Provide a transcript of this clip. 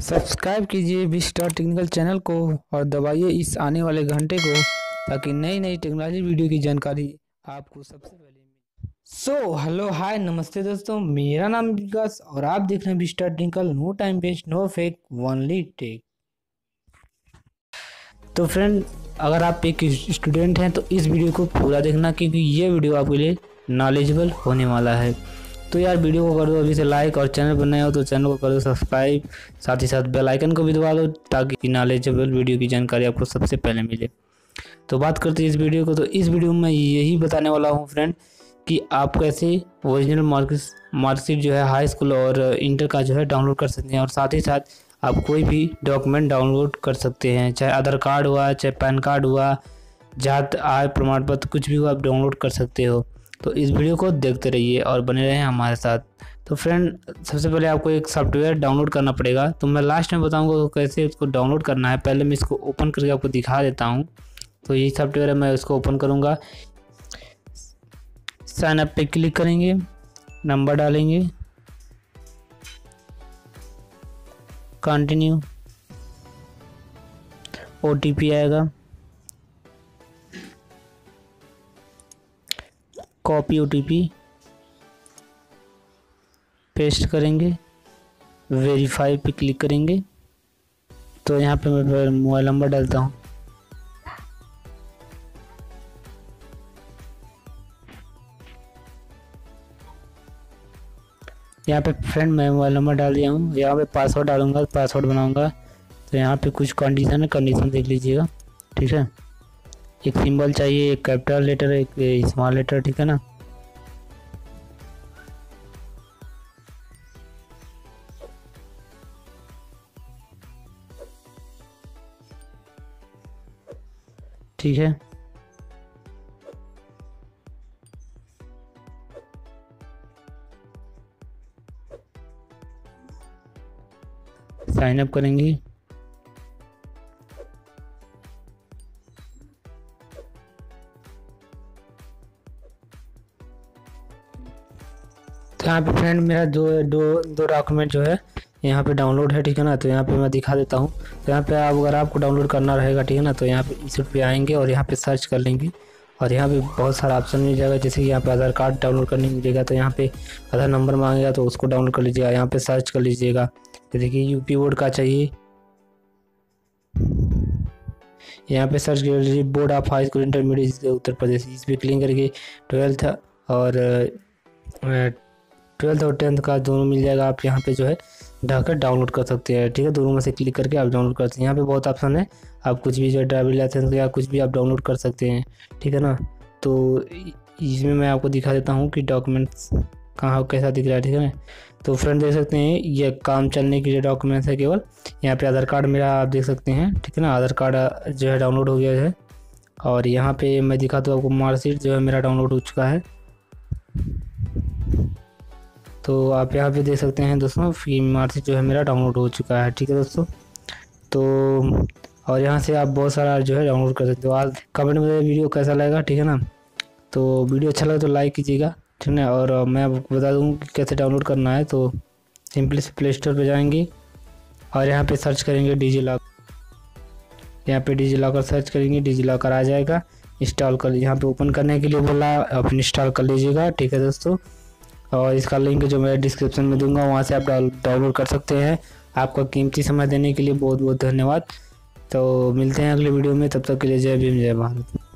Subscribe कीजिए B star technical channel को और दबाइए इस आने वाले घंटे को ताकि नई नई टेक्नोलॉजी वीडियो की जानकारी आपको सबसे पहले मिले। सो हेलो हाय नमस्ते दोस्तों। मेरा नाम विकास और आप देख रहे हैं B star technical. No time waste, no fake only tech तो फ्रेंड अगर आप एक स्टूडेंट हैं तो इस वीडियो को पूरा देखना क्योंकि ये वीडियो आपके लिए नॉलेजेबल होने वाला है। तो यार वीडियो को कर दो, अभी से लाइक और चैनल पर नए हो तो चैनल को कर दो सब्सक्राइब साथ ही साथ बेल आइकन को भी दबा दो ताकि नॉलेजेबल वीडियो की जानकारी आपको सबसे पहले मिले। तो बात करते हैं इस वीडियो को तो इस वीडियो में यही बताने वाला हूँ फ्रेंड कि आप कैसे ओरिजिनल मार्क्स मार्कशीट जो है हाई स्कूल और इंटर का जो है डाउनलोड कर सकते हैं और साथ ही साथ आप कोई भी डॉक्यूमेंट डाउनलोड कर सकते हैं, चाहे आधार कार्ड हुआ, चाहे पैन कार्ड हुआ, जात, आय, प्रमाण पत्र, कुछ भी हुआ आप डाउनलोड कर सकते हो। तो इस वीडियो को देखते रहिए और बने रहें हमारे साथ। तो फ्रेंड सबसे पहले आपको एक सॉफ्टवेयर डाउनलोड करना पड़ेगा। तो मैं लास्ट में बताऊँगा तो कैसे इसको डाउनलोड करना है। पहले मैं इसको ओपन करके आपको दिखा देता हूँ। तो यही सॉफ्टवेयर है, मैं इसको ओपन करूँगा। साइन अप पे क्लिक करेंगे। नंबर डालेंगे। कंटिन्यू ओटीपी आएगा। कॉपी ओटीपी पेस्ट करेंगे वेरीफाई पे क्लिक करेंगे। तो यहाँ पे मैं मोबाइल नंबर डालता हूँ। यहाँ पे फ्रेंड मैं मोबाइल नंबर डाल दिया हूँ। यहाँ पे पासवर्ड डालूँगा पासवर्ड बनाऊँगा। तो यहाँ पे कुछ कंडीशन है कंडीशन देख लीजिएगा। ठीक है? एक सिंबल चाहिए, एक कैपिटल लेटर, एक स्मॉल लेटर, ठीक है ना? ठीक है। साइन अप करेंगे। तो यहाँ पे फ्रेंड मेरा दो दो दो डॉक्यूमेंट जो है यहाँ पे डाउनलोड है ठीक है ना तो यहाँ पे मैं दिखा देता हूँ तो यहाँ पे आप अगर आपको डाउनलोड करना रहेगा ठीक है ना तो यहाँ पे इंस्टीट्यूट पे आएँगे और यहाँ पे सर्च कर लेंगे और यहाँ पे बहुत सारा ऑप्शन मिल जाएगा जैसे कि यहाँ पे आधार कार्ड डाउनलोड करने मिलेगा तो यहाँ पे आधार नंबर मांगेगा तो उसको डाउनलोड कर लीजिएगा यहाँ पे सर्च कर लीजिएगा जैसे कि यूपी बोर्ड का चाहिए यहाँ पे सर्च कर लीजिए board of high school intermediate Uttar Pradesh इस पर क्लिक करके ट्वेल्थ और ट्वेल्थ और टेंथ का दोनों मिल जाएगा, आप यहाँ पे जो है ढाकर डाउनलोड कर सकते हैं, ठीक है? दोनों में से क्लिक करके आप डाउनलोड कर सकते हैं। यहाँ पे बहुत ऑप्शन है, आप कुछ भी जो है ड्राइविंग लाइसेंस या कुछ भी आप डाउनलोड कर सकते हैं, ठीक है ना? तो इसमें मैं आपको दिखा देता हूँ कि डॉक्यूमेंट्स कहाँ कैसा दिख रहा है, ठीक है ना? तो फ्रेंड देख सकते हैं, ये काम चलने के लिए डॉक्यूमेंट्स है केवल। यहाँ पे आधार कार्ड मेरा आप देख सकते हैं, ठीक है ना? आधार कार्ड जो है डाउनलोड हो गया है। और यहाँ पे मैं दिखाता हूँ आपको मार्कशीट जो है मेरा डाउनलोड हो चुका है। तो आप यहाँ पे देख सकते हैं दोस्तों फ़ी मार्कशीट जो है मेरा डाउनलोड हो चुका है, ठीक है दोस्तों? तो और यहाँ से आप बहुत सारा जो है डाउनलोड कर सकते हो। आज कमेंट में वीडियो कैसा लगेगा, ठीक है ना? तो वीडियो अच्छा लगे तो लाइक कीजिएगा, ठीक है और मैं आपको बता दूँ कि कैसे डाउनलोड करना है तो सिंपली से प्ले स्टोर पर जाएँगे और यहाँ पे सर्च करेंगे डिजी लॉक यहाँ पे डिजी लॉकर सर्च करेंगे डिजी लॉकर आ जाएगा, इंस्टॉल कर, यहाँ पे ओपन करने के लिए बोला, आप इंस्टॉल कर लीजिएगा, ठीक है दोस्तों? और इसका लिंक जो मैं डिस्क्रिप्शन में दूँगा, वहाँ से आप डाउनलोड कर सकते हैं। आपका कीमती समय देने के लिए बहुत बहुत धन्यवाद। तो मिलते हैं अगले वीडियो में। तब तक के लिए जय भीम, जय भारत।